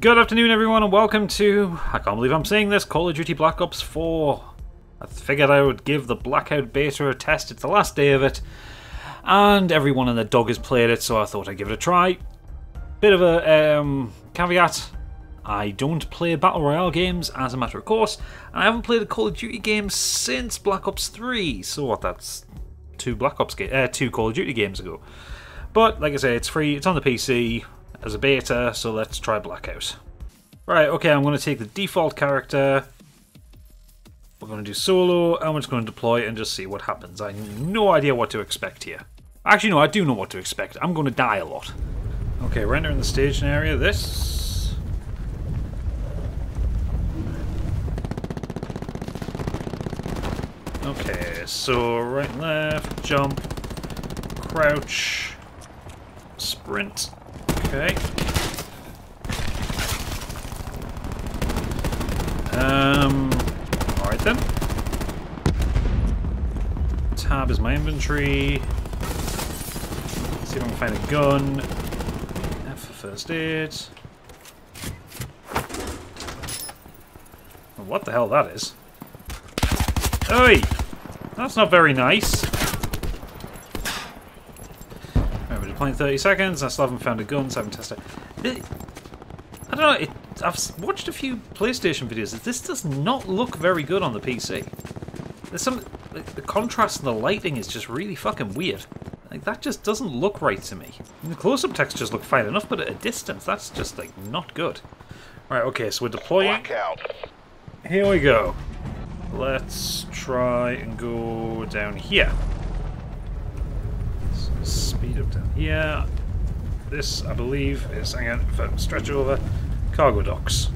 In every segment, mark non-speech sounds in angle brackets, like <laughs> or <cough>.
Good afternoon, everyone, and welcome to. I can't believe I'm saying this Call of Duty Black Ops 4. I figured I would give the Blackout beta a test. It's the last day of it, and everyone and their dog has played it, so I thought I'd give it a try. Bit of a um, caveat I don't play Battle Royale games as a matter of course, and I haven't played a Call of Duty game since Black Ops 3. So, what, that's two Black Ops uh, two Call of Duty games ago. But, like I say, it's free, it's on the PC as a beta, so let's try Blackout. Right, okay, I'm going to take the default character. We're going to do solo, and we're just going to deploy and just see what happens. I have no idea what to expect here. Actually, no, I do know what to expect. I'm going to die a lot. Okay, we're entering the staging area. This. Okay, so right and left, jump, crouch, sprint. Okay. Um, alright then. Tab is my inventory. See if I can find a gun. F for first aid. What the hell that is? Oi! That's not very nice. 30 seconds. I still haven't found a gun, so I haven't tested it. I don't know, it, I've watched a few PlayStation videos. This does not look very good on the PC. There's some... The, the contrast and the lighting is just really fucking weird. Like, that just doesn't look right to me. And the close-up textures look fine enough, but at a distance, that's just, like, not good. Right, okay, so we're deploying. Blackout. Here we go. Let's try and go down here. Here. This, I believe, is, hang on, stretch over, cargo docks.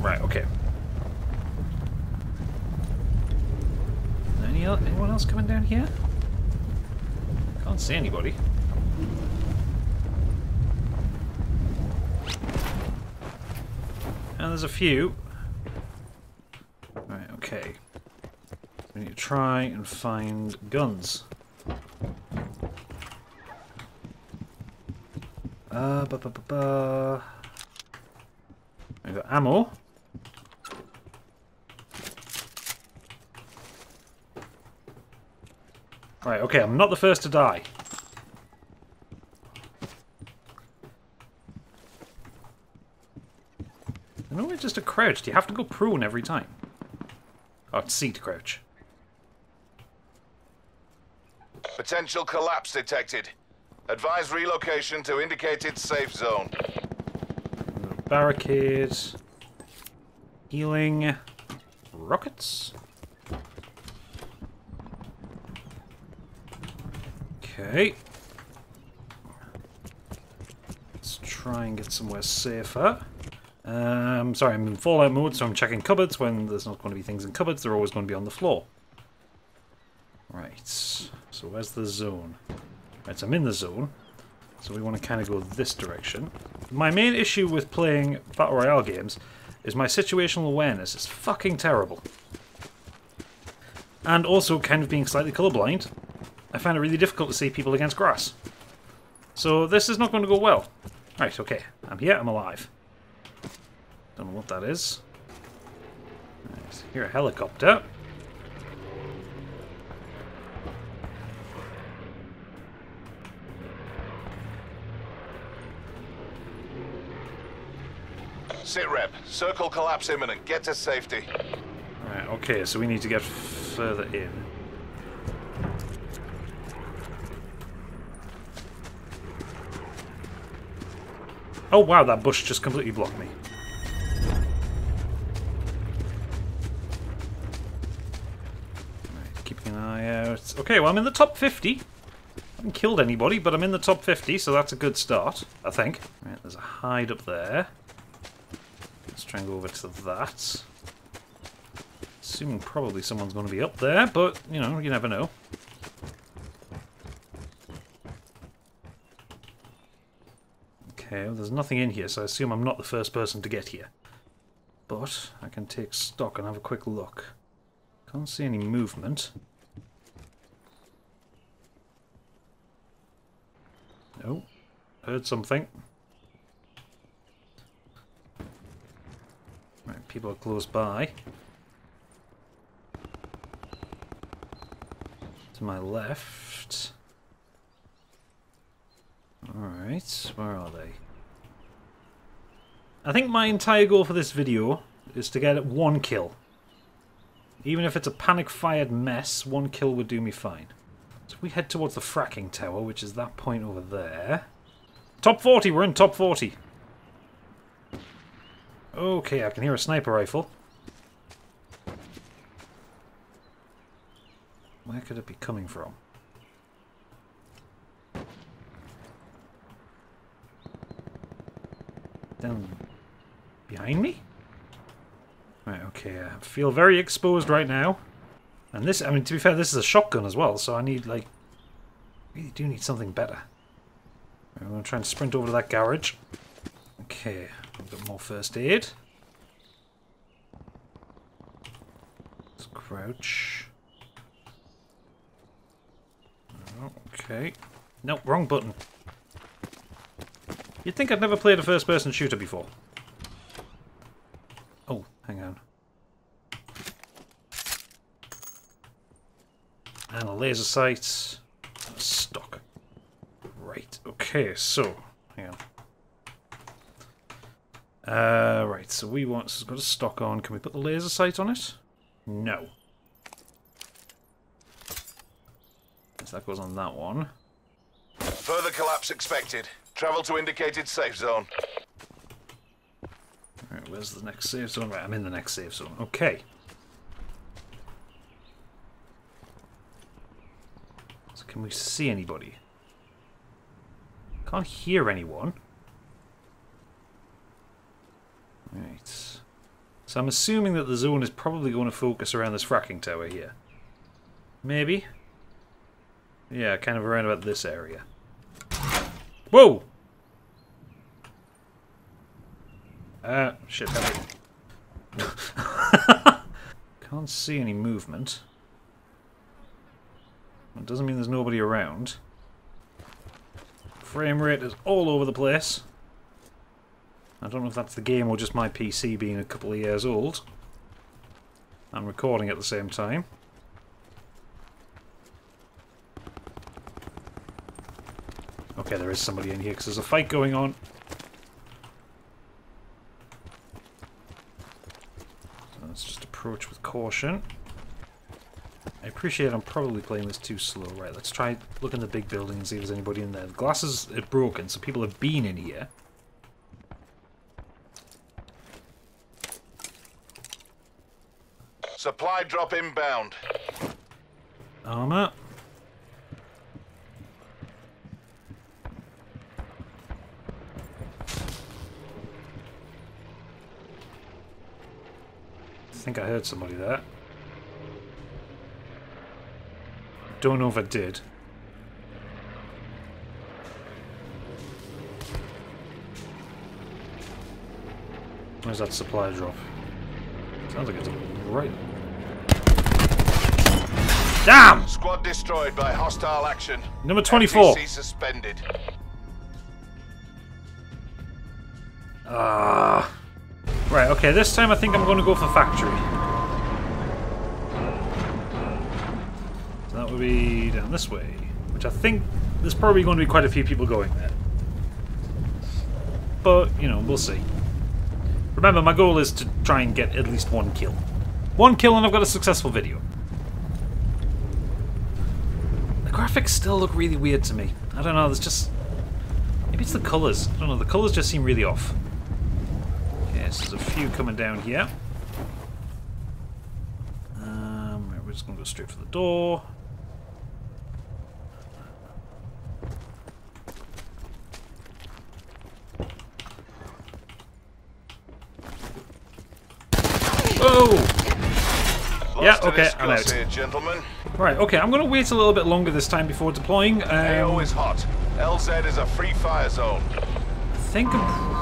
Right, okay. Any anyone else coming down here? Can't see anybody. And there's a few. Right, okay. We need to try and find guns. Uh, ba ba ba ammo. Right, okay, I'm not the first to die. I know it's just a crouch. Do you have to go prone every time? Oh, it's C crouch. Potential collapse detected. Advise relocation to indicated safe zone. Barricades. Healing. Rockets. Okay. Let's try and get somewhere safer. Um, sorry, I'm in Fallout mode, so I'm checking cupboards. When there's not going to be things in cupboards, they're always going to be on the floor. Right. So where's the zone? Right, so I'm in the zone. So we want to kind of go this direction. My main issue with playing Battle Royale games is my situational awareness is fucking terrible. And also kind of being slightly colorblind, I find it really difficult to see people against grass. So this is not going to go well. Right, okay. I'm here, I'm alive. Don't know what that is. Right, here a helicopter. Sit rep. Circle collapse imminent. Get to safety. Right, okay, so we need to get further in. Oh wow, that bush just completely blocked me. Right, keeping an eye out. Okay, well I'm in the top 50. I haven't killed anybody, but I'm in the top 50, so that's a good start, I think. Right, there's a hide up there. Let's try and go over to that. Assuming probably someone's going to be up there, but, you know, you never know. Okay, well, there's nothing in here, so I assume I'm not the first person to get here. But I can take stock and have a quick look. Can't see any movement. No. Heard something. People are close by. To my left. Alright, where are they? I think my entire goal for this video is to get one kill. Even if it's a panic-fired mess, one kill would do me fine. So we head towards the fracking tower, which is that point over there. Top 40, we're in top 40. Okay, I can hear a sniper rifle. Where could it be coming from? Down behind me? Right, okay, I feel very exposed right now. And this, I mean, to be fair, this is a shotgun as well, so I need, like, really do need something better. I'm going to try and sprint over to that garage. Okay, bit more first aid. Let's crouch. Okay. Nope, wrong button. You'd think I'd never played a first-person shooter before. Oh, hang on. And a laser sight. Stock. Right, okay, so, hang on. Uh, right, so we want, so it's got a stock on. Can we put the laser sight on it? No. So that goes on that one. Further collapse expected. Travel to indicated safe zone. Alright, where's the next safe zone? Right, I'm in the next safe zone. Okay. So can we see anybody? Can't hear anyone. Right. So I'm assuming that the zone is probably going to focus around this fracking tower here. Maybe? Yeah, kind of around about this area. Whoa! Uh, shit, <laughs> Can't see any movement. It doesn't mean there's nobody around. Frame rate is all over the place. I don't know if that's the game or just my PC being a couple of years old. I'm recording at the same time. Okay, there is somebody in here because there's a fight going on. So let's just approach with caution. I appreciate I'm probably playing this too slow. Right, let's try look in the big building and see if there's anybody in there. The glass is uh, broken, so people have been in here. Supply drop inbound. Armor. I think I heard somebody there. Don't know if I did. Where's that supply drop? Sounds like it's right. Damn! Squad destroyed by hostile action. Number 24. FTC suspended. Ah. Uh. Right, okay, this time I think I'm going to go for factory. So that would be down this way, which I think there's probably going to be quite a few people going there. But, you know, we'll see. Remember, my goal is to try and get at least one kill. One kill and I've got a successful video. The graphics still look really weird to me. I don't know, there's just... Maybe it's the colours. I don't know, the colours just seem really off. Yes, there's a few coming down here. Um, we're just going to go straight for the door. Oh! yeah, okay, I'm out. Here, gentlemen. Right, okay, I'm going to wait a little bit longer this time before deploying. Um, AO is hot. LZ is a free fire zone. I think I'm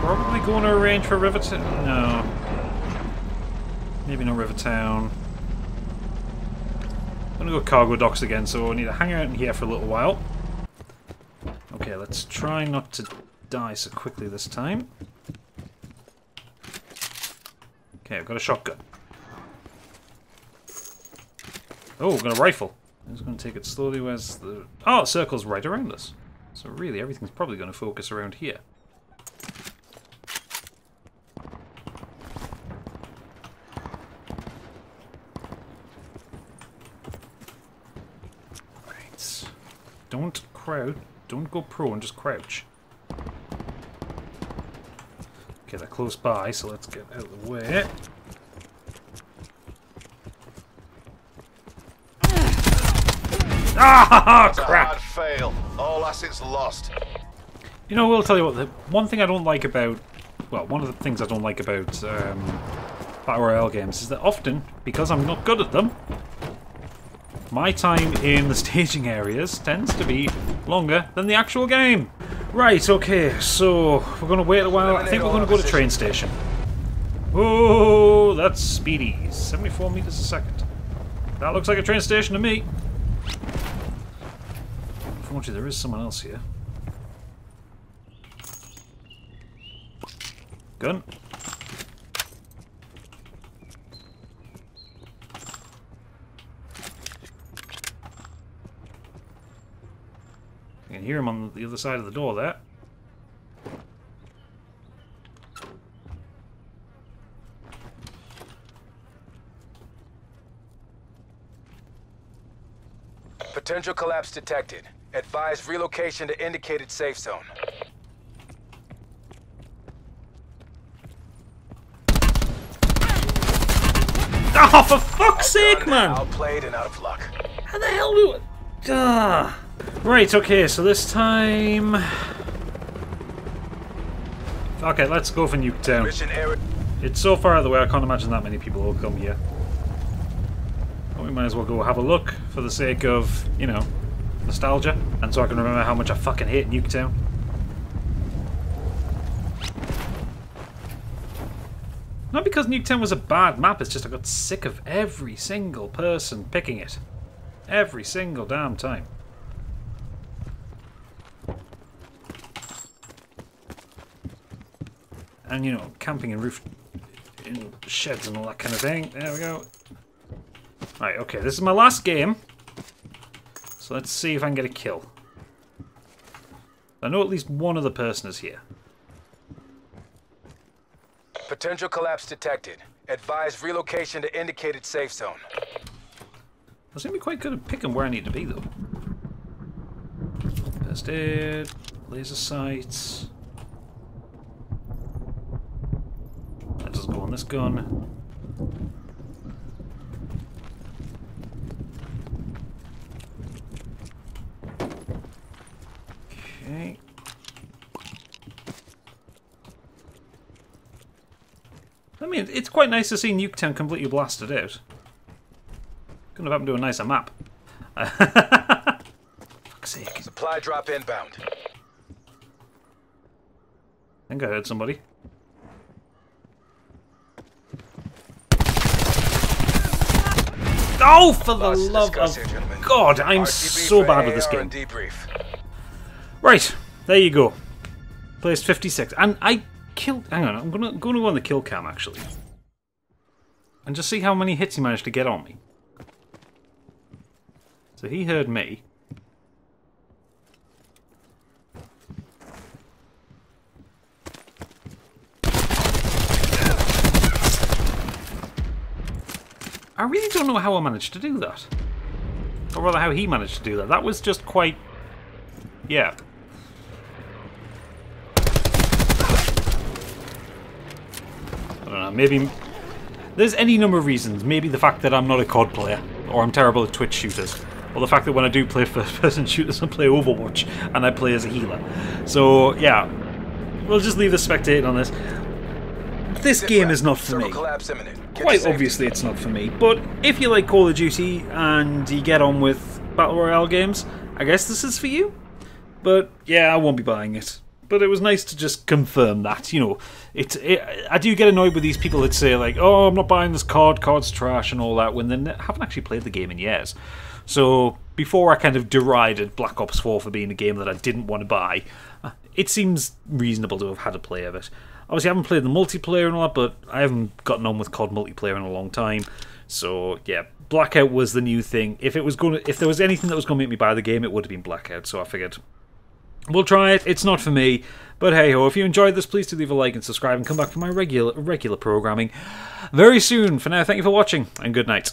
Probably going to arrange for Rivertown. No. Maybe not Rivertown. I'm gonna go cargo docks again, so I need to hang out in here for a little while. Okay, let's try not to die so quickly this time. Okay, I've got a shotgun. Oh, I've got a rifle. I'm just going to take it slowly. Where's the... Oh, circle's right around us. So really, everything's probably going to focus around here. Right. Don't crouch. Don't go prone, just crouch. Okay, they're close by, so let's get out of the way. Ah, crap! fail. All assets lost. You know, we'll tell you what, the one thing I don't like about, well, one of the things I don't like about um, Battle Royale games is that often, because I'm not good at them, my time in the <laughs> staging areas tends to be longer than the actual game. Right, okay, so we're going to wait a while. I think we're going to go to train station. Oh, that's speedy. 74 meters a second. That looks like a train station to me. Unfortunately, there is someone else here. Gun. I can hear him on the other side of the door there. Potential collapse detected. Advise relocation to indicated safe zone. Oh, for fuck's sake, man! Outplayed and out of luck. How the hell do it? Ah. Right, okay, so this time... Okay, let's go for Nuketown. It's so far out of the way, I can't imagine that many people will come here. But we might as well go have a look for the sake of, you know, nostalgia. And so I can remember how much I fucking hate Nuketown. Not because Nuketown was a bad map, it's just I got sick of every single person picking it. Every single damn time. And you know, camping in roof in sheds and all that kind of thing. There we go. Right, okay, this is my last game. So let's see if I can get a kill. I know at least one other person is here. Potential collapse detected. Advise relocation to indicated safe zone. I seem to be quite good at picking where I need to be, though. First aid, laser sights. That doesn't go on this gun. Okay. I mean, it's quite nice to see Nuketown completely blasted out. Couldn't have happened to a nicer map. <laughs> Fuck's sake. Supply drop inbound. think I heard somebody. Oh, for the Lots love of here. God, I'm RTB so bad with this game. debrief. Right, there you go. Placed 56. And I killed... Hang on, I'm gonna, going to go on the kill cam, actually. And just see how many hits he managed to get on me. So he heard me. I really don't know how I managed to do that. Or rather, how he managed to do that. That was just quite... Yeah. I don't know, maybe... There's any number of reasons. Maybe the fact that I'm not a COD player, or I'm terrible at Twitch shooters, or the fact that when I do play <laughs> first-person shooters, I play Overwatch, and I play as a healer. So, yeah. We'll just leave the spectating on this. This game is not for me. collapse imminent. Get to Quite obviously, it's not for me. But if you like Call of Duty and you get on with Battle Royale games, I guess this is for you. But yeah, I won't be buying it. but it was nice to just confirm that. You know, it, it. I do get annoyed with these people that say like, "Oh, I'm not buying this COD. COD's trash and all that," when they haven't actually played the game in years. So before I kind of derided Black Ops 4 for being a game that I didn't want to buy, it seems reasonable to have had a play of it. Obviously, I haven't played the multiplayer and all that, but I haven't gotten on with COD multiplayer in a long time. So yeah, Blackout was the new thing. If it was going, to, if there was anything that was going to make me buy the game, it would have been Blackout. So I figured we'll try it. It's not for me, but hey ho! If you enjoyed this, please do leave a like and subscribe, and come back for my regular regular programming very soon. For now, thank you for watching, and good night.